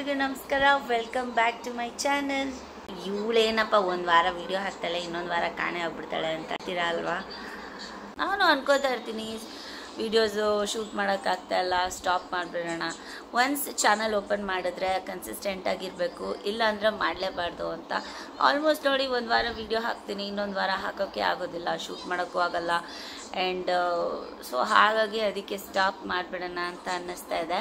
ಎಲ್ರಿಗೂ ನಮಸ್ಕಾರ. Welcome back to my channel ಇವಳೇನಪ್ಪ, ಒಂದು ವಾರ ವಿಡಿಯೋ ಹಾಕ್ತಾಳೆ, ಇನ್ನೊಂದು ವಾರ ಕಾಣೆ ಆಗ್ಬಿಡ್ತಾಳೆ ಅಂತ ಅಂತೀರಾ ಅಲ್ವಾ? ನಾನು ಅನ್ಕೋತಾ ಇರ್ತೀನಿ ವೀಡಿಯೋಸು ಶೂಟ್ ಮಾಡೋಕ್ಕಾಗ್ತಾಯಿಲ್ಲ ಸ್ಟಾಪ್ ಮಾಡಿಬಿಡೋಣ. ಒನ್ಸ್ ಚಾನಲ್ ಓಪನ್ ಮಾಡಿದ್ರೆ ಕನ್ಸಿಸ್ಟೆಂಟಾಗಿರಬೇಕು ಇಲ್ಲಾಂದ್ರೆ ಮಾಡಲೇಬಾರ್ದು ಅಂತ. ಆಲ್ಮೋಸ್ಟ್ ನೋಡಿ, ಒಂದು ವಾರ ವೀಡಿಯೋ ಹಾಕ್ತೀನಿ, ಇನ್ನೊಂದು ವಾರ ಹಾಕೋಕ್ಕೆ ಆಗೋದಿಲ್ಲ ಶೂಟ್ ಮಾಡೋಕ್ಕೂ ಆಗೋಲ್ಲ. ಆ್ಯಂಡ್ ಸೊ ಹಾಗಾಗಿ ಅದಕ್ಕೆ ಸ್ಟಾಪ್ ಮಾಡಿಬಿಡೋಣ ಅಂತ ಅನ್ನಿಸ್ತಾ ಇದೆ.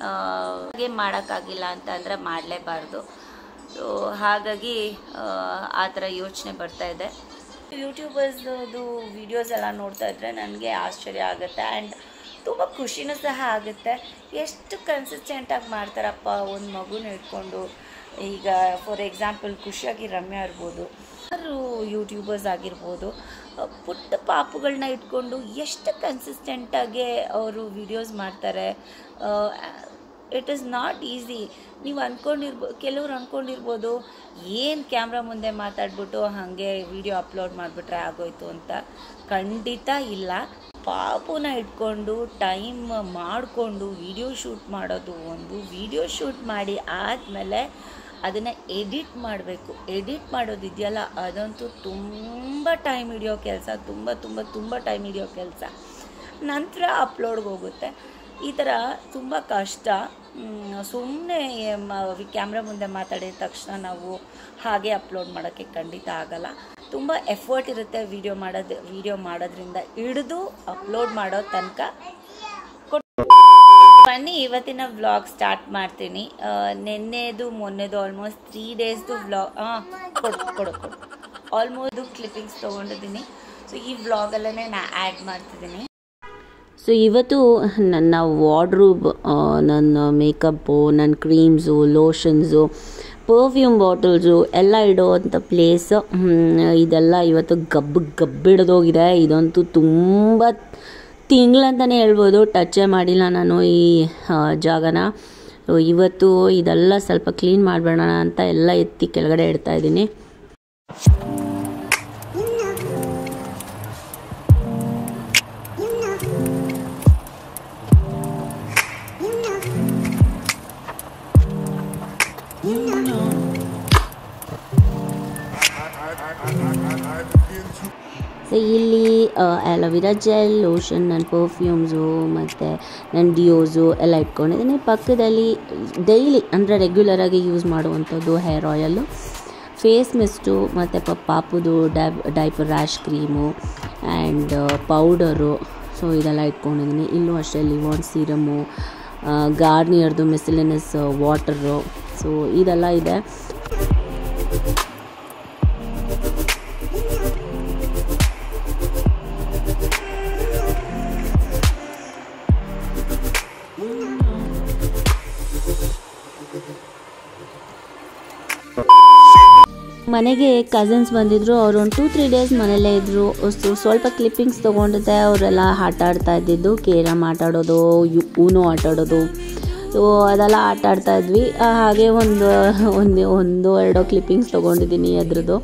ಹಾಗೆ ಮಾಡೋಕ್ಕಾಗಿಲ್ಲ ಅಂತ ಅಂದರೆ ಮಾಡಲೇಬಾರ್ದು. ಸೊ ಹಾಗಾಗಿ ಆ, ಥರ ಯೋಚನೆ ಬರ್ತಾ ಇದೆ. ಯೂಟ್ಯೂಬರ್ಸ್ದು ವೀಡಿಯೋಸ್ ಎಲ್ಲ ನೋಡ್ತಾ ಇದ್ರೆ ನನಗೆ ಆಶ್ಚರ್ಯ ಆಗುತ್ತೆ ಆ್ಯಂಡ್ ತುಂಬ ಖುಷಿನೂ ಸಹ ಆಗುತ್ತೆ. ಎಷ್ಟು ಕನ್ಸಿಸ್ಟೆಂಟಾಗಿ ಮಾಡ್ತಾರಪ್ಪ ಒಂದು ಮಗುನ ಇಟ್ಕೊಂಡು ಈಗ ಫಾರ್ ಎಕ್ಸಾಂಪಲ್ ಖುಷಿಯಾಗಿ ರಮ್ಯಾ ಇರ್ಬೋದು. ಯೂಟ್ಯೂಬರ್ಸ್ ಆಗಿರ್ಬೋದು ಪುಟ್ಟ ಪಾಪುಗಳನ್ನ ಇಟ್ಕೊಂಡು ಎಷ್ಟು ಕನ್ಸಿಸ್ಟೆಂಟಾಗಿ ಅವರು ವೀಡಿಯೋಸ್ ಮಾಡ್ತಾರೆ ಇಟ್ ಈಸ್ ನಾಟ್ ಈಸಿ ನೀವು ಅಂದ್ಕೊಂಡಿರ್ಬೋ ಕೆಲವ್ರು ಅಂದ್ಕೊಂಡಿರ್ಬೋದು ಏನು ಕ್ಯಾಮ್ರಾ ಮುಂದೆ ಮಾತಾಡ್ಬಿಟ್ಟು ಹಾಗೆ ವಿಡಿಯೋ ಅಪ್ಲೋಡ್ ಮಾಡಿಬಿಟ್ರೆ ಆಗೋಯ್ತು ಅಂತ ಖಂಡಿತ ಇಲ್ಲ. ಪಾಪುನ ಇಟ್ಕೊಂಡು ಟೈಮ್ ಮಾಡಿಕೊಂಡು ವಿಡಿಯೋ ಶೂಟ್ ಮಾಡೋದು ಒಂದು ವಿಡಿಯೋ ಶೂಟ್ ಮಾಡಿ ಆದಮೇಲೆ ಅದನ್ನು ಎಡಿಟ್ ಮಾಡಬೇಕು. ಎಡಿಟ್ ಮಾಡೋದಿದೆಯಲ್ಲ ಅದಂತೂ ತುಂಬ ಟೈಮ್ ಹಿಡಿಯೋ ಕೆಲಸ, ತುಂಬ ತುಂಬ ತುಂಬ ಟೈಮ್ ಹಿಡಿಯೋ ಕೆಲಸ. ನಂತರ ಅಪ್ಲೋಡ್ಗೆ ಹೋಗುತ್ತೆ. ಈ ಥರ ತುಂಬ ಕಷ್ಟ. ಸುಮ್ಮನೆ ಕ್ಯಾಮ್ರಾ ಮುಂದೆ ಮಾತಾಡಿದ ತಕ್ಷಣ ನಾವು ಹಾಗೆ ಅಪ್ಲೋಡ್ ಮಾಡೋಕ್ಕೆ ಖಂಡಿತ ಆಗಲ್ಲ. ತುಂಬ ಎಫರ್ಟ್ ಇರುತ್ತೆ ವಿಡಿಯೋ ಮಾಡೋದು ವಿಡಿಯೋ ಮಾಡೋದ್ರಿಂದ. ಹಿಡಿದು ಅಪ್ಲೋಡ್ ಮಾಡೋ ತನಕ ಬನ್ನಿ, ಇವತ್ತಿನ ವ್ಲಾಗ್ ಸ್ಟಾರ್ಟ್ ಮಾಡ್ತೀನಿ. ನಿನ್ನೆದು, ಮೊನ್ನೆದು ಆಲ್ಮೋಸ್ಟ್ ತ್ರೀ ಡೇಸ್ದು ವ್ಲಾಗ್ ಹಾಂ ಕೊಡು ಕೊಡು ಕೊಡು. ಆಲ್ಮೋಸ್ಟ್ ಕ್ಲಿಪ್ಪಿಂಗ್ಸ್ ತೊಗೊಂಡಿದ್ದೀನಿ. ಸೊ ಈ ವ್ಲಾಗಲ್ಲೇ ನಾ ಆ್ಯಡ್ ಮಾಡ್ತಿದ್ದೀನಿ. ಸೊ ಇವತ್ತು ನನ್ನ ವಾರ್ಡ್ರೂಬ್ ನನ್ನ ಮೇಕಪ್ಪು ನನ್ನ ಕ್ರೀಮ್ಸು ಲೋಷನ್ಸು ಪರ್ಫ್ಯೂಮ್ ಬಾಟಲ್ಸು ಎಲ್ಲ ಇಡೋವಂಥ ಪ್ಲೇಸ್ ಇದೆಲ್ಲ ಇವತ್ತು ಗಬ್ಬು ಗಬ್ಬಿಡ್ದೋಗಿದೆ ಇದಂತೂ ತುಂಬ ತಿಂಗಳಂತಲೇ ಹೇಳ್ಬೋದು ಟಚ್ಚೇ ಮಾಡಿಲ್ಲ ನಾನು ಈ ಜಾಗನ. ಇವತ್ತು ಇದೆಲ್ಲ ಸ್ವಲ್ಪ ಕ್ಲೀನ್ ಮಾಡಿಬಿಡೋಣ ಅಂತ ಎಲ್ಲ ಎತ್ತಿ ಕೆಳಗಡೆ ಇಡ್ತಾ ಇದ್ದೀನಿ. ಸೊ ಇಲ್ಲಿ ಆ್ಯಲೋವಿರಾ ಜೆಲ್, ಲೋಷನ್ ನನ್ನ ಪರ್ಫ್ಯೂಮ್ಸು ಮತ್ತು ನನ್ನ ಡಿಯೋಸು ಎಲ್ಲ ಇಟ್ಕೊಂಡಿದ್ದೀನಿ. ಪಕ್ಕದಲ್ಲಿ ಡೈಲಿ ಅಂದರೆ ರೆಗ್ಯುಲರಾಗಿ ಯೂಸ್ ಮಾಡುವಂಥದ್ದು ಹೇರ್ ಆಯಲ್ಲು ಫೇಸ್ ಮಿಸ್ಟು ಮತ್ತು ಪಾಪುದು ಡೈಪ್ diaper rash cream and powder so ಇದೆಲ್ಲ ಇಟ್ಕೊಂಡಿದ್ದೀನಿ. ಇಲ್ಲೂ ಅಷ್ಟೇ ಲಿವಾನ್ ಸೀರಮು ಗಾರ್ನಿಯರ್ದು ಮಿಸಿಲಿನಸ್ ವಾಟರು ಸೊ ಇದೆಲ್ಲ ಇದೆ. ಮನೆಗೆ ಕಸಿನ್ಸ್ ಬಂದಿದ್ರು ಅವ್ರು ಒಂದು ಟೂ ತ್ರೀ ಡೇಸ್ ಮನೆಯಲ್ಲೇ ಇದ್ದರು ಸ್ವಲ್ಪ ಕ್ಲಿಪ್ಪಿಂಗ್ಸ್ ತೊಗೊಂಡಿದ್ದೆ, ಅವರೆಲ್ಲ ಆಟ ಆಡ್ತಾ ಇದ್ದಿದ್ದು ಕೇರಮ್ ಆಟ ಆಡೋದು ಊನೋ ಆಟ ಆಡೋದು. ಸೊ ಅದೆಲ್ಲ ಆಟ ಆಡ್ತಾ ಇದ್ವಿ. ಹಾಗೆ ಒಂದು ಒಂದು ಒಂದು, ಎರಡೋ ಕ್ಲಿಪ್ಪಿಂಗ್ಸ್ ತೊಗೊಂಡಿದ್ದೀನಿ ಅದ್ರದ್ದು.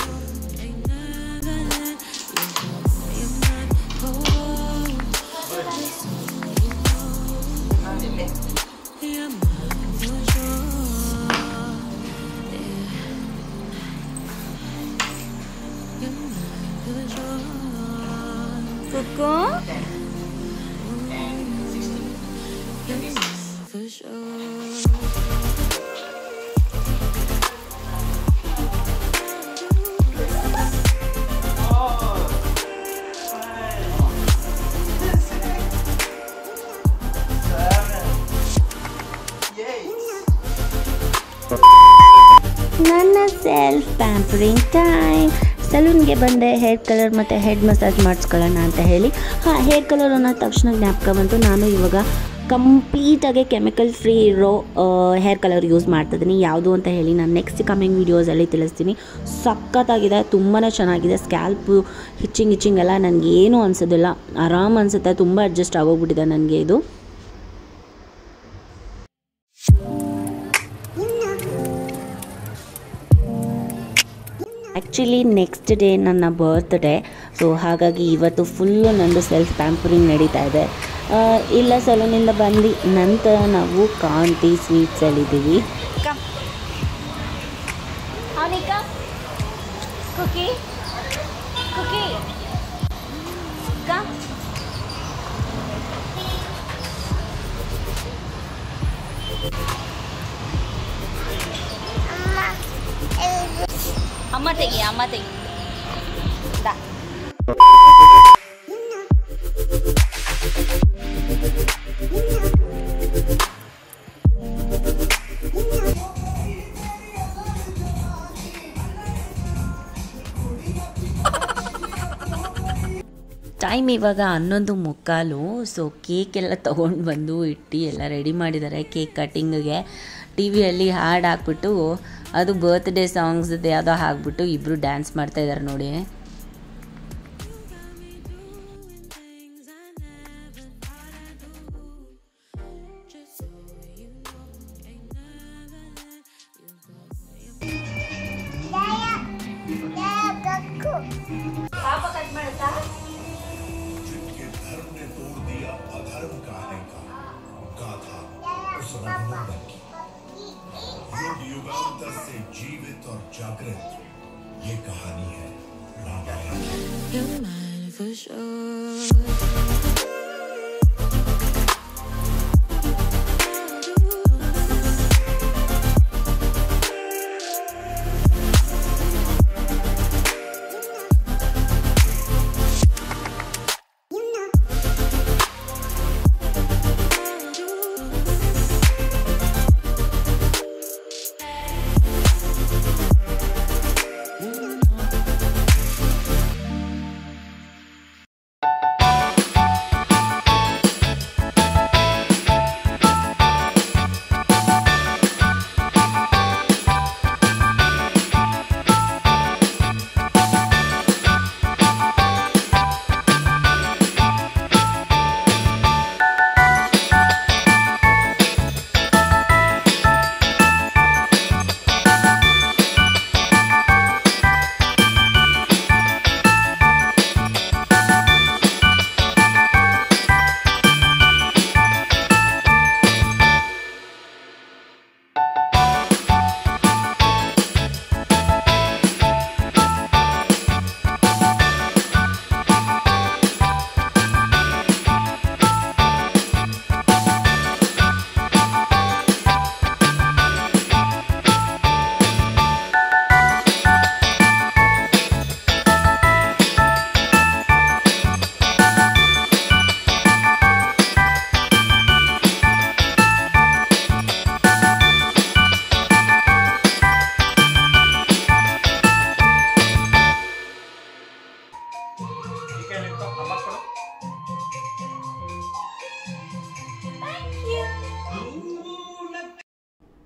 ನನ್ನ ಸೆಲ್ಫ್ ಪ್ಯಾಂಪರಿಂಗ್ ಟೈಮ್. ಸಲೂನ್ಗೆ ಬಂದೆ, ಹೇರ್ ಕಲರ್ ಮತ್ತು ಹೆಡ್ ಮಸಾಜ್ ಮಾಡಿಸ್ಕೊಳ್ಳೋಣ ಅಂತ ಹೇಳಿ. ಹಾಂ, ಹೇರ್ ಕಲರ್ ಅನ್ನೋ ತಕ್ಷಣ ಜ್ಞಾಪಕ ಬಂತು. ನಾನು ಇವಾಗ ಕಂಪ್ಲೀಟಾಗಿ ಕೆಮಿಕಲ್ ಫ್ರೀ ಇರೋ ಹೇರ್ ಕಲರ್ ಯೂಸ್ ಮಾಡ್ತಿದ್ದೀನಿ ಯಾವುದು ಅಂತ ಹೇಳಿ ನಾನು ನೆಕ್ಸ್ಟ್ ಕಮಿಂಗ್ ವೀಡಿಯೋಸಲ್ಲಿ ತಿಳಿಸ್ತೀನಿ. ಸಖತ್ತಾಗಿದೆ ತುಂಬಾ ಚೆನ್ನಾಗಿದೆ. ಸ್ಕ್ಯಾಲ್ಪು ಹಿಚ್ಚಿಂಗ್ ಹಿಚ್ಚಿಂಗ್ ಎಲ್ಲ ನನಗೆ ಏನೂ ಅನಿಸೋದಿಲ್ಲ. ಆರಾಮ್ ಅನಿಸುತ್ತೆ, ತುಂಬ ಅಡ್ಜಸ್ಟ್ ಆಗೋಗ್ಬಿಟ್ಟಿದೆ ನನಗೆ ಇದು. ಆ್ಯಕ್ಚುಲಿ ನೆಕ್ಸ್ಟ್ ಡೇ ನನ್ನ ಬರ್ತ್ಡೇ ಸೊ ಹಾಗಾಗಿ ಇವತ್ತು ಫುಲ್ಲು ನಂದು ಸೆಲ್ಫ್ ಪ್ಯಾಂಪರಿಂಗ್ ನಡೀತಾ ಇದೆ. ಇಲ್ಲ, ಸಲೂನಿಂದ ಬಂದು ನಂತರ ನಾವು ಕಾಂತಿ ಸ್ವೀಟ್ಸಲ್ಲಿದ್ದೀವಿ ದಾ. ಟೈಮ್ ಇವಾಗ ಹನ್ನೊಂದು ಮುಕ್ಕಾಲು ಸೊ ಕೇಕ್ ಎಲ್ಲ ತೊಗೊಂಡು ಬಂದು ಇಟ್ಟು ಎಲ್ಲ ರೆಡಿ ಮಾಡಿದ್ದಾರೆ ಕೇಕ್ ಕಟ್ಟಿಂಗಿಗೆ ಟಿ ವಿಯಲ್ಲಿ ಹಾಡು ಹಾಕ್ಬಿಟ್ಟು ಅದು ಬರ್ತ್ಡೇ ಸಾಂಗ್ಸ್ದು ಯಾವುದೋ ಹಾಕ್ಬಿಟ್ಟು ಇಬ್ಬರು ಡ್ಯಾನ್ಸ್ ಮಾಡ್ತಾ ಇದ್ದಾರೆ ನೋಡಿ पाप कट जिनके धर्म ने तोड़ दिया अधर्म कहने का गाथा उस रघुनंदन की युग युगांतर से जीवित और जागृत। ये कहानी है रामायण।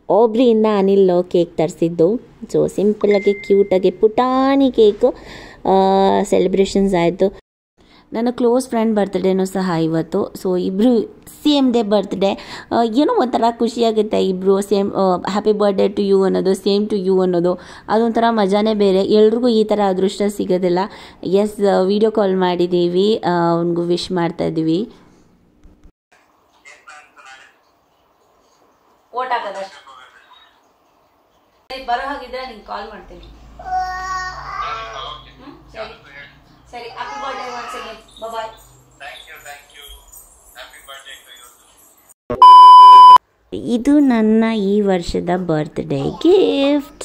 ಒಬ್ರಿಯಿಂದ ಅನಿಲ್ ಕೇಕ್ ತರಿಸಿದ್ದು. ಸೊ ಸಿಂಪಲ್ಲಾಗಿ ಕ್ಯೂಟಾಗಿ ಪುಟಾಣಿ ಕೇಕು ಸೆಲೆಬ್ರೇಷನ್ಸ್ ಆಯಿತು. ನನ್ನ ಕ್ಲೋಸ್ ಫ್ರೆಂಡ್ ಬರ್ತ್ಡೇನೂ ಸಹ ಇವತ್ತು. ಸೊ ಇಬ್ಬರು ಸೇಮ್ ಡೇ ಬರ್ತ್ಡೇ ಏನೋ ಒಂಥರ ಖುಷಿಯಾಗುತ್ತೆ ಇಬ್ಬರು same happy birthday to you ಅನ್ನೋದು ಸೇಮ್ ಟು ಯು ಅನ್ನೋದು. ಅದೊಂಥರ ಮಜಾನೇ ಬೇರೆ. ಎಲ್ರಿಗೂ ಈ ಥರ ಅದೃಷ್ಟ ಸಿಗೋದಿಲ್ಲ. ಎಸ್ ವಿಡಿಯೋ ಕಾಲ್ ಮಾಡಿದ್ದೀವಿ ಅವ್ನಿಗೂ ವಿಶ್ ಮಾಡ್ತಾ ಇದ್ದೀವಿ. ಓಟ್ ಹಾಕೋದಷ್ಟು ಬರೋ ಹಾಗಿದ್ರೆ ನಿಂಗೆ ಕಾಲ್ ಮಾಡ್ತೀನಿ? ಸರಿ. ಸರಿ happy birthday once again bye ಇದು ನನ್ನ ಈ ವರ್ಷದ birthday gift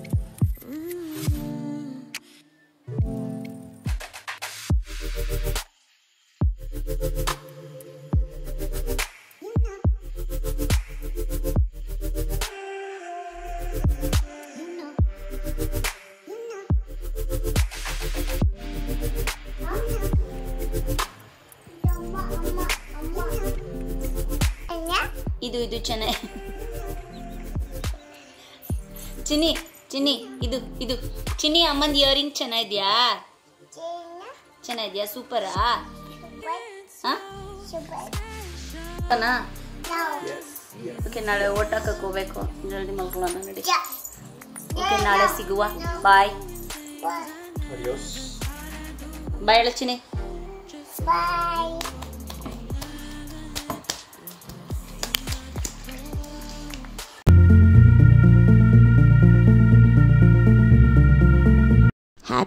ಇದು ಇದು ಚೆನ್ನಾಗಿ ಚಿನ್ನಿ ಚಿನ್ನಿ ಇದು ಇದು ಚಿನ್ನಿ ಅಮ್ಮಂದು ಇಯರಿಂಗ್ ಚೆನ್ನಾಗಿದ್ಯಾ ಚೆನ್ನಾಗಿದ್ಯಾ ಸೂಪರಾ ಹಾಂ ಓಕೆ ನಾಳೆ ಓಟ್ ಹಾಕಕ್ಕೆ ಹೋಗ್ಬೇಕು ಜಲ್ದಿ ಮಲ್ಕೊಳ್ಳೋಣ ನಡಿ ಓಕೆ ನಾಳೆ ಸಿಗುವ ಬಾಯ್ ಬಾಯ್ ಹೇಳು ಚಿನ್ನಿ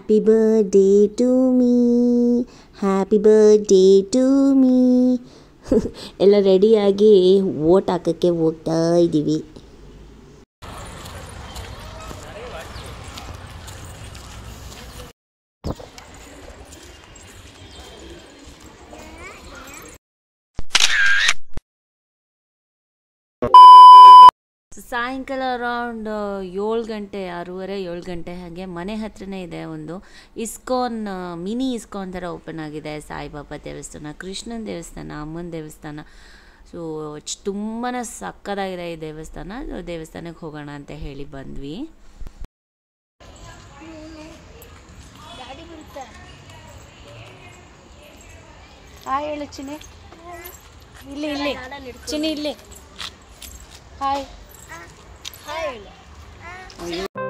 Happy birthday to me, happy birthday to me ಎಲ್ಲ ರೆಡಿಯಾಗಿ ಓಟ್ ಹಾಕೋಕ್ಕೆ ಹೋಗ್ತಾ ಇದ್ದೀವಿ ಸಾಯಂಕಾಲ ಅರೌಂಡ್ ಏಳು ಗಂಟೆ, ಆರೂವರೆ, ಏಳು ಗಂಟೆ ಹಾಗೆ ಮನೆ ಹತ್ರನೇ ಇದೆ ಒಂದು ಇಸ್ಕಾನ್ ಮಿನಿ ಇಸ್ಕಾನ್ ಥರ ಓಪನ್ ಆಗಿದೆ ಸಾಯಿಬಾಬಾ ದೇವಸ್ಥಾನ, ಕೃಷ್ಣನ ದೇವಸ್ಥಾನ, ಅಮ್ಮನ ದೇವಸ್ಥಾನ. ಸೊ ತುಂಬಾ ಸಕ್ಕದಾಗಿದೆ ಈ ದೇವಸ್ಥಾನ. ದೇವಸ್ಥಾನಕ್ಕೆ ಹೋಗೋಣ ಅಂತ ಹೇಳಿ ಬಂದ್ವಿ. ಹಾಯ್ ಹೇಳು ಚಿನಿ ಇಲ್ಲಿ ಇಲ್ಲಿ. ಚಿನಿ ಇಲ್ಲಿ. ಹಾಯ್ 菜了。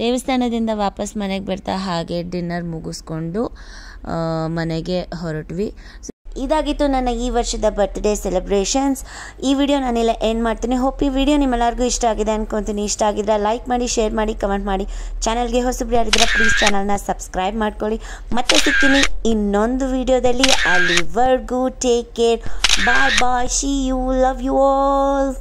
ದೇವಸ್ಥಾನದಿಂದ ವಾಪಸ್ ಮನೆಗೆ ಬರ್ತಾ ಹಾಗೆ ಡಿನ್ನರ್ ಮುಗಿಸ್ಕೊಂಡು ಮನೆಗೆ ಹೊರಟ್ವಿ. ಇದಾಗಿತ್ತು ನನ್ನ ಈ ವರ್ಷದ ಬರ್ತ್ಡೇ ಸೆಲೆಬ್ರೇಷನ್ಸ್ ಈ ವಿಡಿಯೋ ನಾನೆಲ್ಲ ಎಂಡ್ ಮಾಡ್ತೀನಿ. ಹೋಪ್ ಈ ವಿಡಿಯೋ ನಿಮ್ಮೆಲ್ಲರಿಗೂ ಇಷ್ಟ ಆಗಿದೆ ಅನ್ಕೊತೀನಿ. ಇಷ್ಟ ಆಗಿದ್ರೆ ಲೈಕ್ ಮಾಡಿ ಶೇರ್ ಮಾಡಿ ಕಮೆಂಟ್ ಮಾಡಿ. ಚಾನಲ್ಗೆ ಹೊಸಬ್ರು ಯಾರಿದ್ರೆ ಪ್ಲೀಸ್ ಚಾನಲ್ನ ಸಬ್ಸ್ಕ್ರೈಬ್ ಮಾಡ್ಕೊಳ್ಳಿ. ಮತ್ತೆ ಸಿಗ್ತೀನಿ ಇನ್ನೊಂದು ವಿಡಿಯೋದಲ್ಲಿ ಅಲ್ಲಿವರೆಗೂ take care bye bye see you love you all